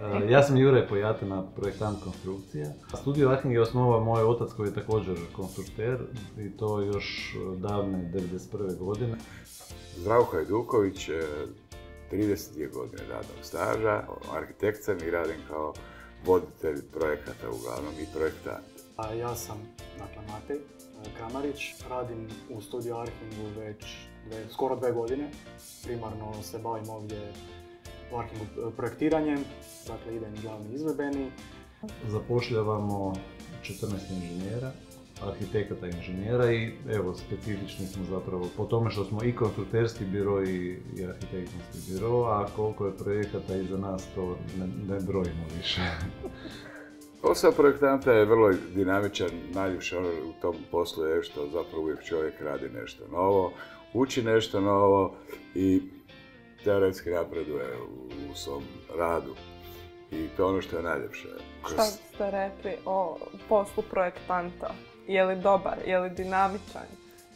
E, ja sam Jure Pojatena, projektant konstrukcija. Studio Arking je osnovao moj otac koji je također konstrukter i to još davne 1991. godine. Zdravko Hajduković, 32 godine radnog staža, arhitekt sam i radim kao voditelj projekata uglavnom i projektant. A ja sam, dakle, Matej Kramarić, radim u studiju Arhingu već skoro dve godine. Primarno se bavim ovdje u Arhingu projektiranjem, dakle idem glavni izvedbeni. Zapošljavamo 14 inženjera, arhitekata i inženjera i evo, specifični smo zapravo po tome što smo i konstrukterski biro i, i arhitektonski biro, a koliko je projekata iza nas to ne, ne brojimo više. Posao projektanta je vrlo dinamičan, najljepše ono u tom poslu je što zapravo uvijek čovjek radi nešto novo, uči nešto novo i teoretski napreduje u, u svom radu. I to je ono što je najljepše. Šta ste rekli o poslu projektanta? Je li dobar, je li dinamičan,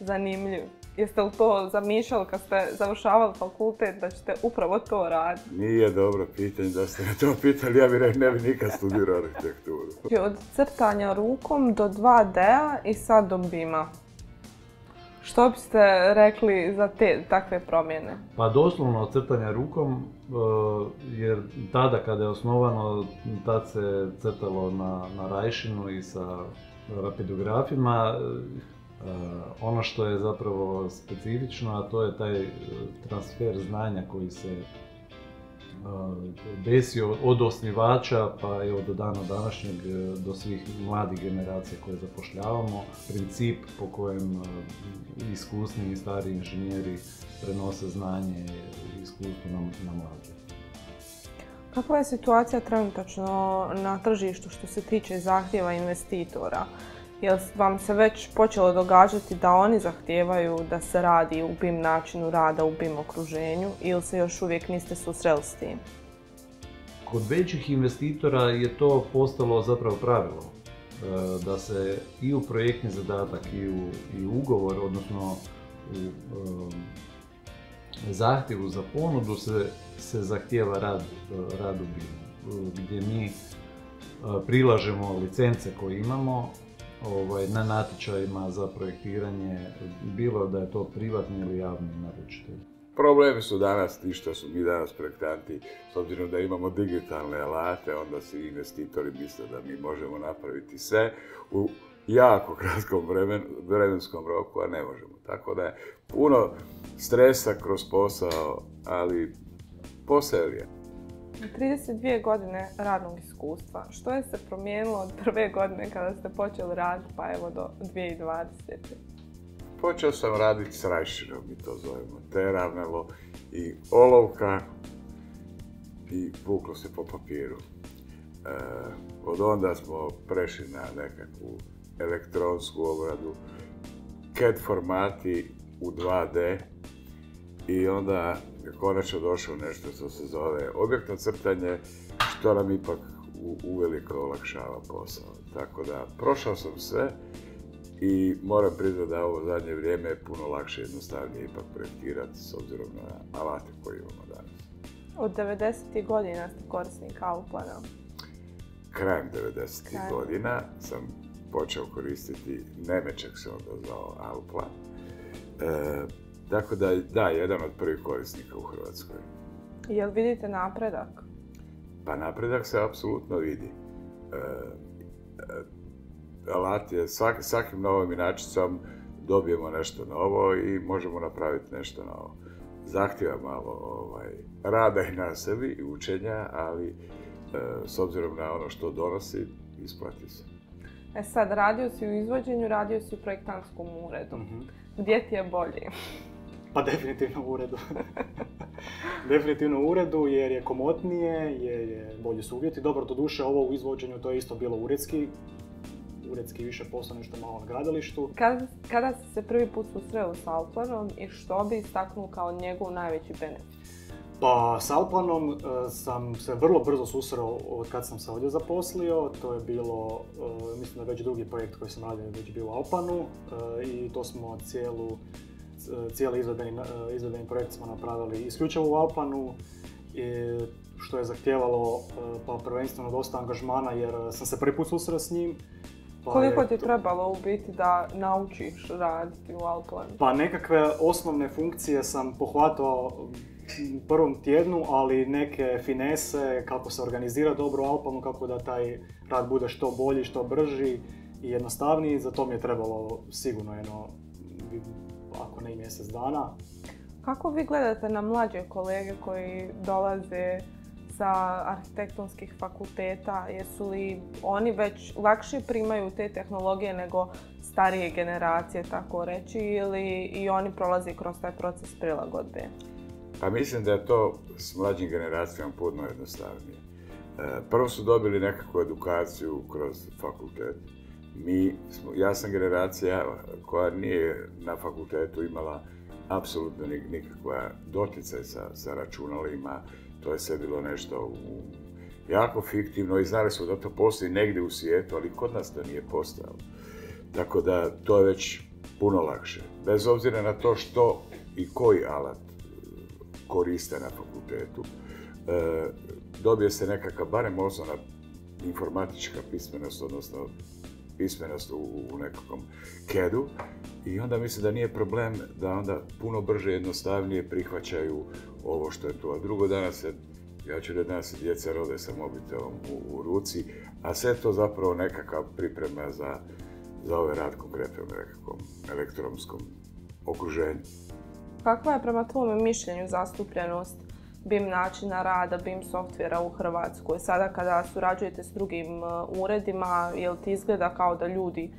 zanimljiv? Jeste li to zamišljali kad ste završavali fakultet da ćete upravo to raditi? Nije dobro pitanje da ste me to pitali, ja bih rekao ne bi nikad studirao arhitekturu. Od crtanja rukom do 2D-a i sad do BIM-a. Što biste rekli za te takve promjene? Pa doslovno od rukom, e, jer tada kada je osnovano, tad se crtalo na, na rajšinu i sa rapidografima. Eh, ono što je zapravo specifično, a to je taj transfer znanja koji se desio od osnivača pa i od dana današnjeg do svih mladih generacija koje zapošljavamo. Princip po kojem iskusni i stari inženjeri prenose znanje i iskustvo na, na. Kakva je situacija trenutačno na tržištu što se tiče zahtjeva investitora? Jel vam se već počelo događati da oni zahtijevaju da se radi u BIM načinu rada, u BIM okruženju ili se još uvijek niste susreli s tim? Kod većih investitora je to postalo zapravo pravilo. E, da se i u projektni zadatak i u, i ugovor, odnosno u e, zahtjevu za ponudu se, se zahtijeva rad, rad u BIM gdje mi e, prilažemo licence koje imamo ovaj, na natječajima za projektiranje, bilo da je to privatni ili javni naručitelj. Problemi su danas ti što su mi danas projektanti, s obzirom da imamo digitalne alate, onda svi investitori misle da mi možemo napraviti sve u jako kratkom vremenskom roku, a ne možemo. Tako da je puno stresa kroz posao, ali posao je 32 godine radnog iskustva. Što je se promijenilo od prve godine kada ste počeli raditi pa evo do 2020. Počeo sam raditi s rajšinom, mi to zovemo, te ravnalo i olovka i vuklo se po papiru. E, od onda smo prešli na nekakvu elektronsku obradu, CAD formati u 2D i onda je konačno došlo nešto što se zove objektno crtanje, što nam ipak uveliko olakšava posao. Tako da, prošao sam sve i moram priznati da ovo zadnje vrijeme je puno lakše i jednostavnije ipak projektirati s obzirom na alate koje imamo danas. Od 90. godina ste korisnik Alplana? Krajem 90. godina sam počeo koristiti Nemeček se onda zvao Alplan. E, tako da, da, jedan od prvih korisnika u Hrvatskoj. Jel vidite napredak? Pa napredak se apsolutno vidi. E, e, alat je, svakim novom inačicom dobijemo nešto novo i možemo napraviti nešto novo. Zahtjeva malo ovaj, rada i na sebi i učenja, ali e, s obzirom na ono što donosi, isplati se. E sad, radio si u izvođenju, radio si u projektantskom uredu. Mhm. Gdje ti je bolji? Pa definitivno u uredu. definitivno u uredu jer je komotnije, jer je bolje su uvjeti. Dobro, do duše ovo u izvođenju to je isto bilo uredski. Uredski više posla nešto malo na gradilištu. Kada, kada ste se prvi put susreli s Alplanom i što bi istaknuo kao njegov najveći benefit? Pa s Alplanom e, sam se vrlo brzo susreo od kad sam se ovdje zaposlio. To je bilo, e, mislim da već drugi projekt koji sam radio već bio u Alpanu e, i to smo cijelu cijeli izvedbeni, izvedbeni projekt smo napravili isključivo u Alpanu što je zahtijevalo pa prvenstveno dosta angažmana jer sam se prvi put susreo s njim. Pa Koliko ti je trebalo u biti da naučiš raditi u Alplanu? Pa nekakve osnovne funkcije sam pohvatao u prvom tjednu, ali neke finese, kako se organizira dobro u Alpanu, kako da taj rad bude što bolji, što brži i jednostavniji, za to mi je trebalo sigurno jedno, ako ne i mjesec dana. Kako vi gledate na mlađe kolege koji dolaze sa arhitektonskih fakulteta, jesu li oni već lakše primaju te tehnologije nego starije generacije, tako reći, ili i oni prolaze kroz taj proces prilagodbe? Pa mislim da je to s mlađim generacijama puno jednostavnije. E, prvo su dobili nekakvu edukaciju kroz fakultet. Mi ja sam generacija koja nije na fakultetu imala apsolutno nikakva doticaj sa, sa računalima, to je sve bilo nešto jako fiktivno i znali smo da to postoji negdje u svijetu, ali kod nas to nije postojalo. Tako da to je već puno lakše. Bez obzira na to što i koji alat e, koriste na fakultetu, e, dobije se nekakav, barem osnovna informatička pismenost, odnosno pismenost u, u nekakvom kedu i onda mislim da nije problem da onda puno brže i jednostavnije prihvaćaju ovo što je tu. A drugo danas se, ja ću reći danas djeca rode sa mobitelom u, ruci, a sve to zapravo nekakav priprema za, za ovaj rad konkretno u nekakvom elektronskom okruženju. Kakva je prema tvome mišljenju zastupljenost BIM načina rada, BIM softvera u Hrvatskoj? Sada kada surađujete s drugim uh, uredima, jel ti izgleda kao da ljudi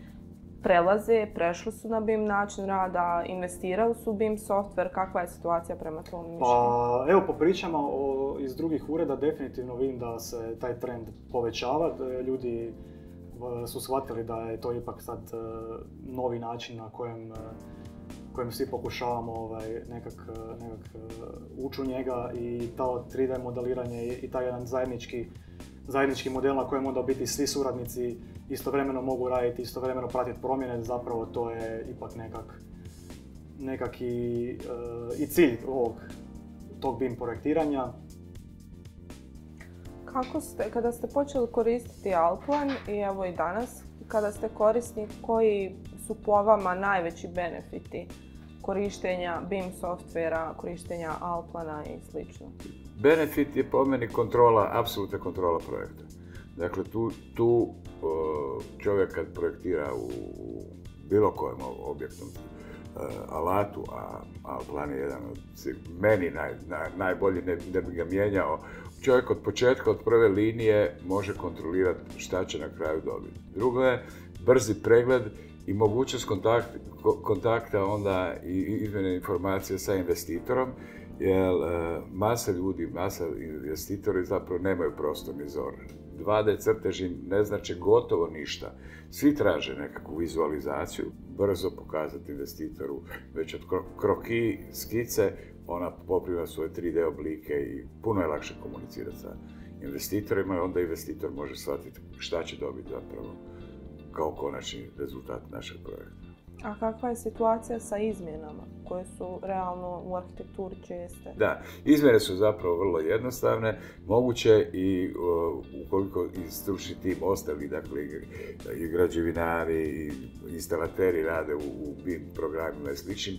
prelaze, prešli su na BIM način rada, investirali su u BIM software, kakva je situacija prema tom mišljenju? Pa, evo, po pričama iz drugih ureda definitivno vidim da se taj trend povećava, ljudi uh, su shvatili da je to ipak sad novi način na kojem kojem svi pokušavamo ovaj, nekak, nekak ući u njega i to 3D modeliranje i taj jedan zajednički, zajednički model na kojem onda biti svi suradnici istovremeno mogu raditi, istovremeno pratiti promjene, zapravo to je ipak nekak, nekak i, i cilj ovog, tog BIM projektiranja. Kako ste, kada ste počeli koristiti Alplan i evo i danas, kada ste korisnik, koji su po vama najveći benefiti korištenja BIM softvera, korištenja Alplana i sl. Benefit je po meni kontrola, apsolutna kontrola projekta. Dakle, tu, tu čovjek kad projektira u bilo kojem objektom, e, alatu, a Alplan je jedan od meni naj, najbolji, ne, ne ga mijenjao, čovjek od početka, od prve linije može kontrolirati šta će na kraju dobiti. Drugo je brzi pregled i mogućnost kontakta onda i izmjene informacije sa investitorom, jer e, masa ljudi, masa investitori zapravo nemaju prostorni zor. 2D crteži ne znači gotovo ništa. Svi traže nekakvu vizualizaciju, brzo pokazati investitoru, već od kroki, skice, ona popriva svoje 3D oblike i puno je lakše komunicirati sa investitorima i onda investitor može shvatiti šta će dobiti zapravo kao konačni rezultat našeg projekta. A kakva je situacija sa izmjenama koje su realno u arhitekturi česte? Da, izmjene su zapravo vrlo jednostavne, moguće i ukoliko i stručni tim ostali, dakle i građevinari i instalateri rade u, u BIM programima i sličnim,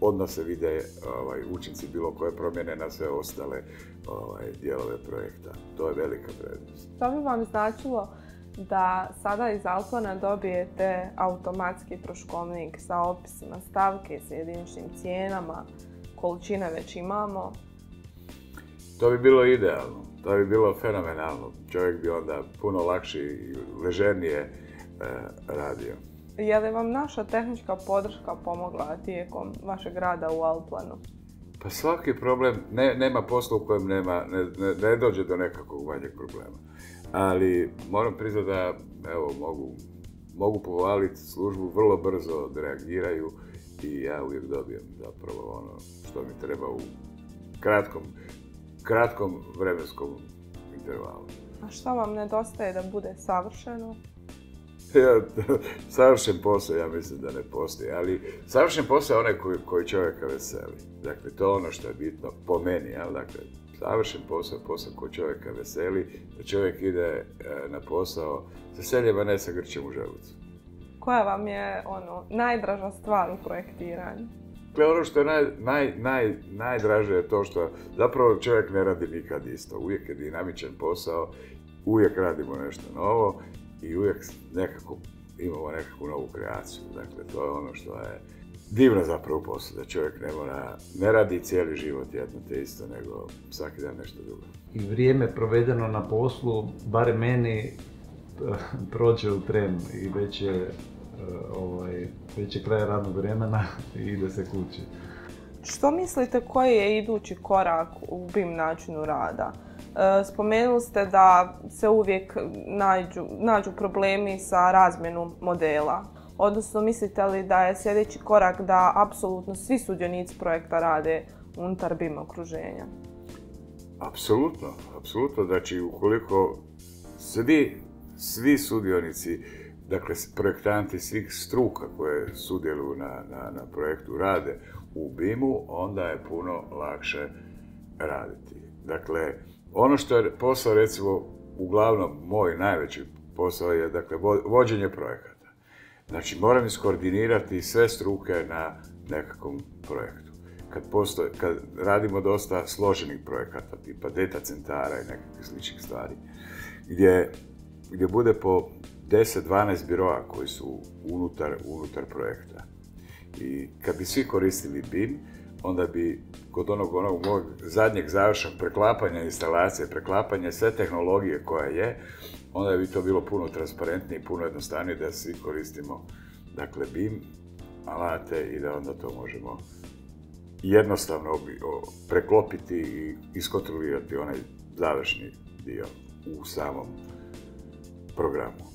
odmah se vide ovaj, učinci bilo koje promjene na sve ostale ovaj, dijelove projekta. To je velika prednost. To bi vam značilo da sada iz Alplana dobijete automatski troškovnik sa opisima stavke, s jediničnim cijenama, količine već imamo. To bi bilo idealno, to bi bilo fenomenalno. Čovjek bi onda puno lakše i ležernije e, radio. Je li vam naša tehnička podrška pomogla tijekom vašeg rada u Alplanu? Pa svaki problem, nema posla u kojem nema, ne, ne dođe do nekakvog manjeg problema ali moram priznati da evo, mogu, mogu pohvaliti službu, vrlo brzo reagiraju i ja uvijek dobijem zapravo ono što mi treba u kratkom, kratkom vremenskom intervalu. A što vam nedostaje da bude savršeno? Ja, savršen posao ja mislim da ne postoji, ali savršen posao je onaj koji, koji čovjeka veseli. Dakle, to je ono što je bitno po meni, jel? Dakle, savršen posao, posao koji čovjeka veseli, da čovjek ide e, na posao sa seljem, a ne sa grčem u želucu. Koja vam je ono, najdraža stvar u projektiranju? Dakle, ono što je naj, naj, naj, najdraže je to što zapravo čovjek ne radi nikad isto. Uvijek je dinamičan posao, uvijek radimo nešto novo i uvijek nekako imamo nekakvu novu kreaciju. Dakle, to je ono što je divno zapravo posao, da čovjek ne mora, ne radi cijeli život jedno te isto, nego svaki dan nešto drugo. I vrijeme provedeno na poslu, bare meni, prođe u tren i već je, e, ovaj, već je kraj radnog vremena i ide se kući. Što mislite koji je idući korak u BIM načinu rada? E, spomenuli ste da se uvijek nađu, nađu problemi sa razmjenom modela. Odnosno, mislite li da je sljedeći korak da apsolutno svi sudionici projekta rade unutar BIM okruženja? Apsolutno, apsolutno. Znači, ukoliko svi, svi sudionici, dakle, projektanti svih struka koje sudjeluju na, na, na projektu rade u BIM-u, onda je puno lakše raditi. Dakle, ono što je posao, recimo, uglavnom moj najveći posao je, dakle, vođenje projekata. Znači, moram iskoordinirati sve struke na nekakvom projektu. Kad, postoje, kad radimo dosta složenih projekata, tipa data centara i nekakvih sličnih stvari, gdje, gdje bude po 10-12 biroa koji su unutar, unutar projekta. I kad bi svi koristili BIM, onda bi kod onog, onog mog zadnjeg završenog preklapanja instalacije, preklapanja sve tehnologije koja je, onda bi to bilo puno transparentnije i puno jednostavnije da svi koristimo dakle BIM alate i da onda to možemo jednostavno preklopiti i iskontrolirati onaj završni dio u samom programu.